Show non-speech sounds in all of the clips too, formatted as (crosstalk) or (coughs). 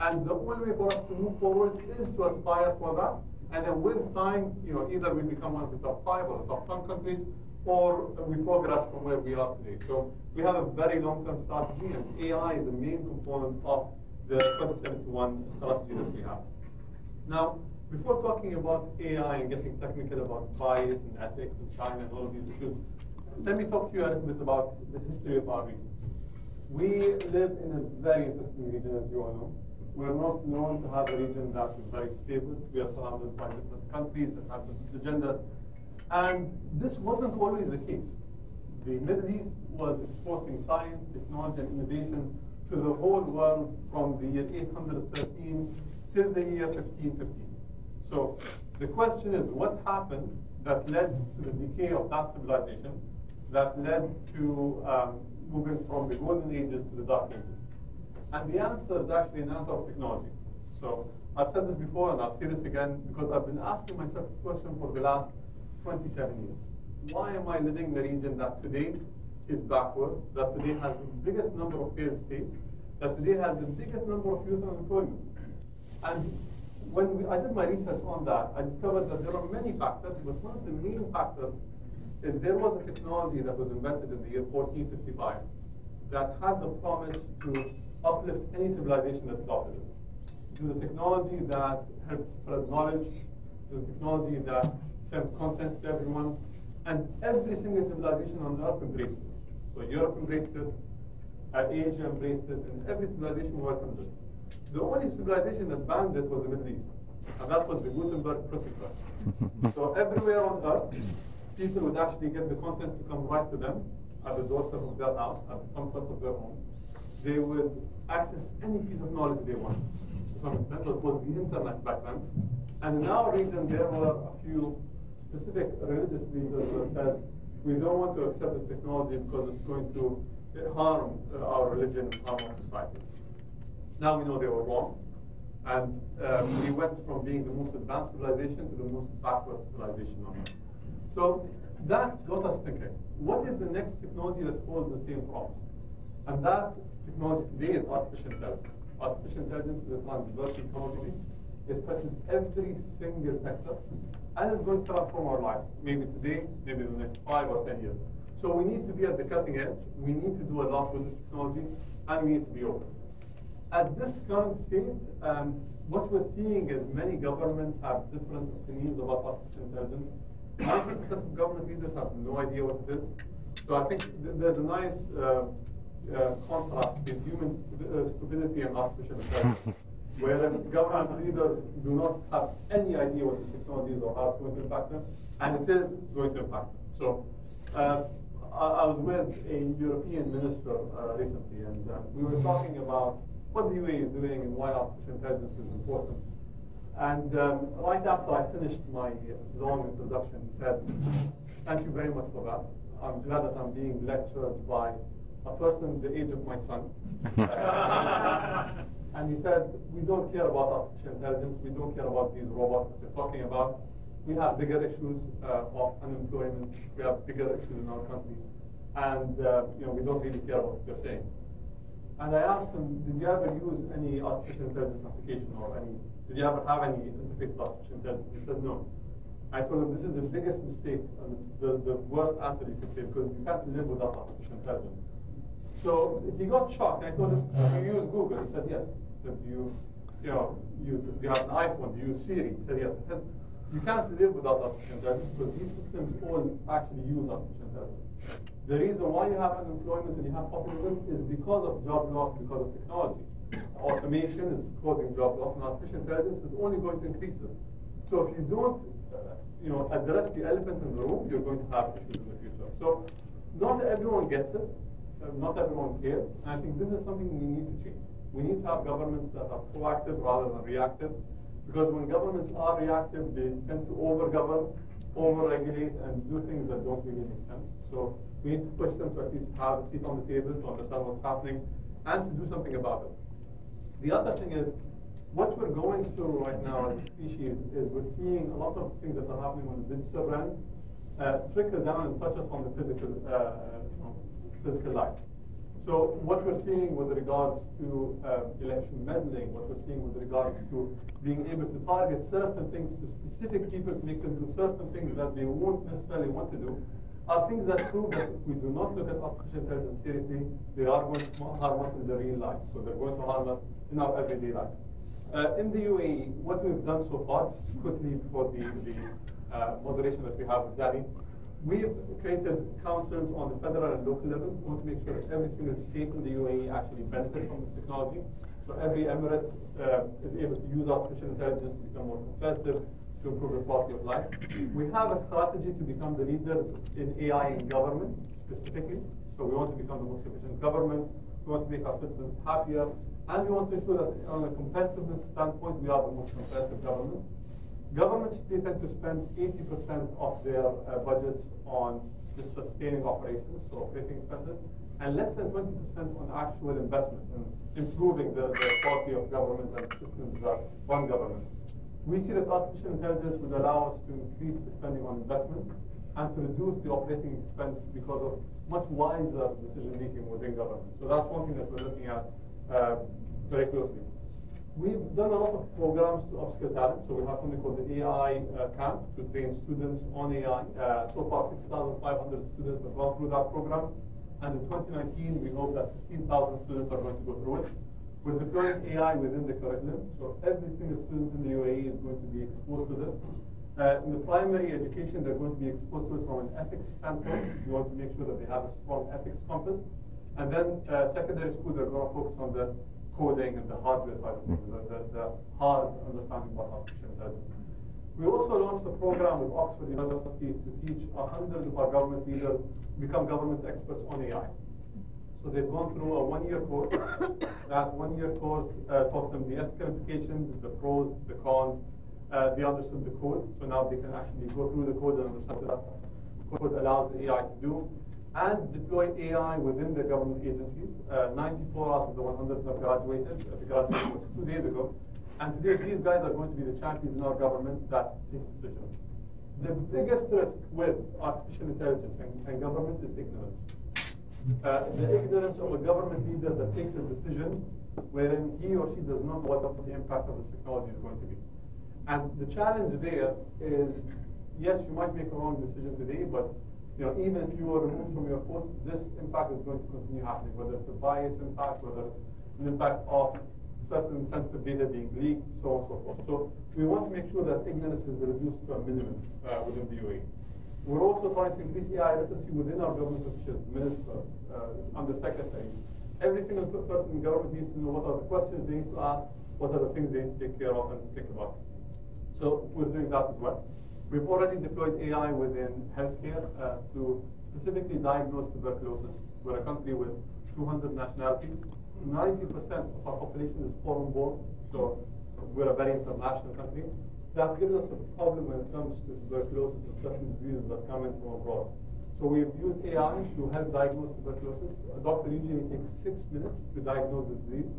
And the only way for us to move forward is to aspire for that. And then with time, you know, either we become one of the top five or the top 10 countries, or we progress from where we are today. So we have a very long-term strategy, and AI is a main component of the 2071 strategy that we have. Now, before talking about AI and getting technical about bias and ethics and China and all of these issues, let me talk to you a little bit about the history of our region. We live in a very interesting region, as you all know. We're not known to have a region that is very stable. We are surrounded by different countries that have different agendas. And this wasn't always the case. The Middle East was exporting science, technology, and innovation to the whole world from the year 813 till the year 1515. So the question is, what happened that led to the decay of that civilization, that led to um, moving from the golden ages to the dark ages? And the answer is actually an answer of technology. So I've said this before and I'll say this again because I've been asking myself this question for the last 27 years. Why am I living in a region that today is backwards, that today has the biggest number of failed states, that today has the biggest number of youth unemployment? And when we, I did my research on that, I discovered that there are many factors, but one of the main factors is there was a technology that was invented in the year 1455 that had the promise to uplift any civilization that adopted it. It is a technology that helps spread knowledge. It a technology that sends content to everyone. And every single civilization on earth embraced it. So Europe embraced it, uh, Asia embraced it, and every civilization welcomed it. The only civilization that banned it was the Middle East. And that was the Gutenberg printing press. (laughs) so everywhere on earth, people would actually get the content to come right to them at the doorstep of their house, at the comfort of their home they would access any piece of knowledge they want to some extent. So it was the internet back then. And in our region, there were a few specific religious leaders that said, we don't want to accept this technology because it's going to harm our religion and harm our society. Now we know they were wrong. And um, we went from being the most advanced civilization to the most backward civilization on earth. So that got us thinking, what is the next technology that holds the same promise? And that technology today is artificial intelligence. Artificial intelligence is a transversal technology. It touches every single sector and it's going to transform our lives, maybe today, maybe in the next five or 10 years. So we need to be at the cutting edge. We need to do a lot with this technology and we need to be open. At this current state, um, what we're seeing is many governments have different opinions about artificial intelligence. 90% of government leaders have no idea what it is. So I think th there's a nice uh, uh, contrast with human uh, stupidity and artificial intelligence, (laughs) where the government leaders do not have any idea what this technology is or how it's going to impact them, and it is going to impact them. So uh, I, I, was with a European minister uh, recently, and we were talking about what the UAE is doing and why artificial intelligence is important. And um, right after I finished my long introduction, he said, thank you very much for that. I'm glad that I'm being lectured by a person the age of my son. (laughs) and he said, we don't care about artificial intelligence, we don't care about these robots that you're talking about. We have bigger issues uh, of unemployment, we have bigger issues in our country, and uh, you know, we don't really care about what you're saying. And I asked him, did you ever use any artificial intelligence application or any, did you ever have any interface with artificial intelligence? He said no. I told him this is the biggest mistake and the, the worst answer you could say because you can't live without artificial intelligence. So he got shocked. I told him, do you use Google? He said, yes. Do you, you know, use, do you have an iPhone? Do you use Siri? He said, yes. I said, you can't live without artificial intelligence because these systems all actually use artificial intelligence. The reason why you have unemployment and you have populism is because of job loss, because of technology. Automation is causing job loss, and artificial intelligence is only going to increase this. So if you don't, uh, you know, address the elephant in the room, you're going to have issues in the future. So not everyone gets it not everyone cares. And I think this is something we need to change. We need to have governments that are proactive rather than reactive. Because when governments are reactive, they tend to over-govern, over-regulate, and do things that don't really make sense. So we need to push them to at least have a seat on the table to understand what's happening and to do something about it. The other thing is, what we're going through right now as a species is we're seeing a lot of things that are happening on the digital realm uh, trickle down and touch us on the physical uh, physical life. So what we're seeing with regards to uh, election meddling, what we're seeing with regards to being able to target certain things to specific people to make them do certain things that they won't necessarily want to do, are things that prove that if we do not look at artificial intelligence seriously, they are going to harm us in the real life. So they're going to harm us in our everyday life. Uh, in the UAE, what we've done so far, quickly before the, the uh, moderation that we have with Danny, we've created councils on the federal and local level. We want to make sure that every single state in the UAE actually benefits from this technology. So every emirate uh, is able to use artificial intelligence to become more competitive, to improve the quality of life. We have a strategy to become the leaders in AI in government specifically. So we want to become the most efficient government. We want to make our citizens happier. And we want to ensure that on a competitiveness standpoint, we are the most competitive government. Governments, they tend to spend 80% of their uh, budgets on just sustaining operations, so operating expenses, and less than 20% on actual investment and improving the, the quality of government and systems that run government. We see that artificial intelligence would allow us to increase the spending on investment and to reduce the operating expense because of much wiser decision making within government. So that's one thing that we're looking at uh, very closely. We've done a lot of programs to upskill talent. So we have something called the AI uh, camp to train students on AI. Uh, so far, 6,500 students have gone through that program. And in 2019, we hope that 15,000 students are going to go through it. We're deploying AI within the curriculum. So every single student in the UAE is going to be exposed to this. Uh, in the primary education, they're going to be exposed to it from an ethics standpoint. We want to make sure that they have a strong ethics compass. And then uh, secondary school, they're going to focus on the coding and the hardware side of things, the, the, the hard understanding about artificial intelligence. We also launched a program with Oxford University to teach a hundred of our government leaders become government experts on AI. So they've gone through a one-year course. (coughs) that one-year course uh, taught them the ethical implications, the pros, the cons. Uh, they understood the code, so now they can actually go through the code and understand what that code allows the AI to do and deploy AI within the government agencies. Uh, 94 out of the 100 have graduated. Uh, the graduation was two days ago. And today, these guys are going to be the champions in our government that take decisions. The biggest risk with artificial intelligence and, and government is ignorance. Uh, the ignorance of a government leader that takes a decision wherein he or she does not know what the impact of this technology is going to be. And the challenge there is, yes, you might make a wrong decision today, but you know, even if you were removed from your post, this impact is going to continue happening, whether it's a bias impact, whether it's an impact of certain sensitive data being leaked, so on and so forth. So we want to make sure that ignorance is reduced to a minimum uh, within the UAE. We're also trying to increase AI literacy within our government officials, minister, uh, under secretary. Every single person in government needs to know what are the questions they need to ask, what are the things they need to take care of and think about. So we're doing that as well. We've already deployed AI within healthcare uh, to specifically diagnose tuberculosis. We're a country with 200 nationalities. 90% of our population is foreign born, so we're a very international country. That gives us a problem when it comes to tuberculosis and certain diseases that come in from abroad. So we've used AI to help diagnose tuberculosis. A doctor usually takes six minutes to diagnose the disease,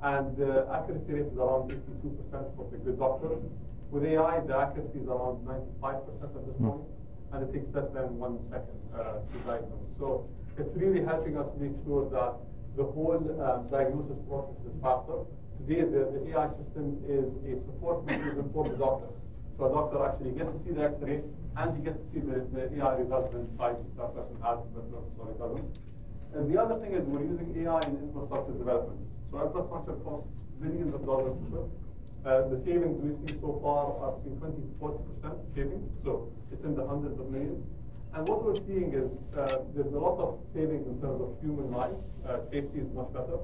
and the accuracy rate is around 82% for the good doctors. With AI, the accuracy is around 95% at this point, and it takes less than one second uh, to diagnose. So it's really helping us make sure that the whole um, diagnosis process is faster. Today, the, the AI system is a support mechanism for the doctor. So a doctor actually gets to see the X-ray, and he gets to see the, the AI results inside if that person has tuberculosis or it doesn't. And the other thing is we're using AI in infrastructure development. So infrastructure costs billions of dollars to build. Uh, the savings we've seen so far are between 20 to 40 percent savings, so it's in the hundreds of millions. And what we're seeing is uh, there's a lot of savings in terms of human lives. Uh, safety is much better,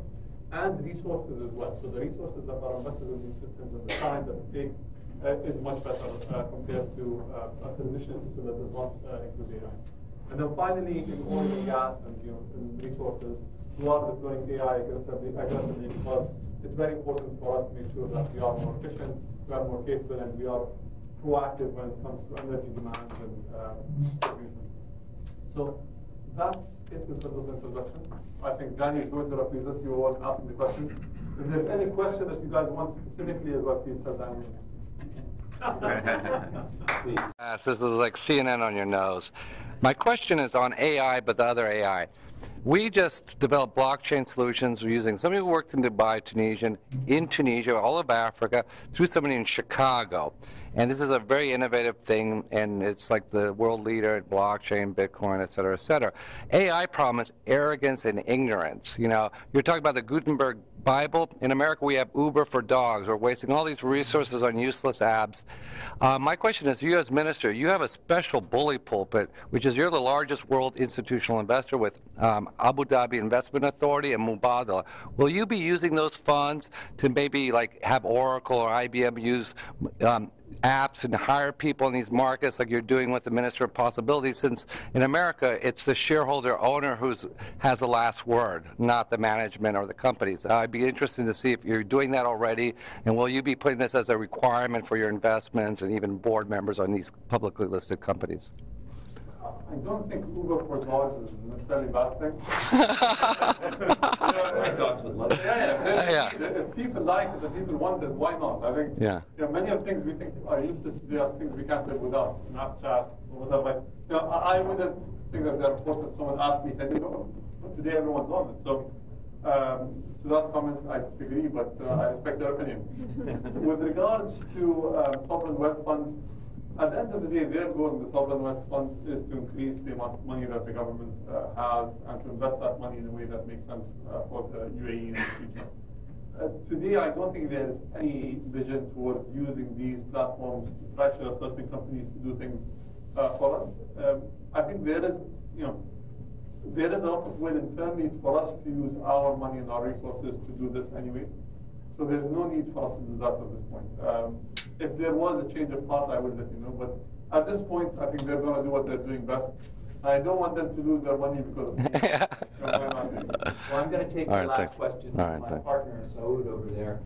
and resources as well. So the resources that are invested in these systems and the time that it takes uh, is much better uh, compared to uh, a traditional system that does not include AI. And then finally, in oil and gas and you know, resources, we are deploying AI aggressively, aggressively because it's very important for us to make sure that we are more efficient, we are more capable, and we are proactive when it comes to energy demand and uh, distribution. So that's it in terms of introduction. I think Danny is going to represent you all and ask the questions. If there's any question that you guys want specifically as well, please tell Danny. Uh, (laughs) so this is like CNN on your nose. My question is on AI, but the other AI. We just developed blockchain solutions using somebody who worked in Dubai, Tunisian, in Tunisia, all of Africa, through somebody in Chicago. And this is a very innovative thing, and it's like the world leader in blockchain, Bitcoin, et cetera, et cetera. AI problem is arrogance and ignorance. You know, you're talking about the Gutenberg Bible. In America, we have Uber for dogs. We're wasting all these resources on useless apps. Uh, my question is, you as minister, you have a special bully pulpit, which is you're the largest world institutional investor with um, Abu Dhabi Investment Authority and Mubadala. Will you be using those funds to maybe like have Oracle or IBM use um, apps and hire people in these markets like you're doing with the Minister of Possibilities, since in America, it's the shareholder owner who has the last word, not the management or the companies. I'd be interested to see if you're doing that already, and will you be putting this as a requirement for your investments and even board members on these publicly listed companies? I don't think Uber for dogs is necessarily a bad thing. (laughs) My dogs would love it. Yeah, yeah. Yeah. If, if people like it, if people want it, why not? I think Yeah. you know, many of the things we think are useless today are things we can't live without. Snapchat or whatever. You know, I, I wouldn't think that they're important if someone asked me 10 years ago. But today everyone's on it. So um, to that comment, I disagree, but uh, I respect their opinion. (laughs) With regards to um, sovereign wealth funds, at the end of the day, their goal in the sovereign funds is to increase the amount of money that the government uh, has and to invest that money in a way that makes sense uh, for the UAE in the future. Uh, today, I don't think there is any vision towards using these platforms to pressure certain companies to do things uh, for us. Um, I think there is, you know, there is a lot of will internally for us to use our money and our resources to do this anyway. So there's no need for us to do that at this point. Um, if there was a change of heart, I would let you know. But at this point, I think they're going to do what they're doing best. I don't want them to lose their money because of me. (laughs) So why not do it? Well, I'm going to take All the right, last thanks. question All from right, my thanks. partner, Saud, over there.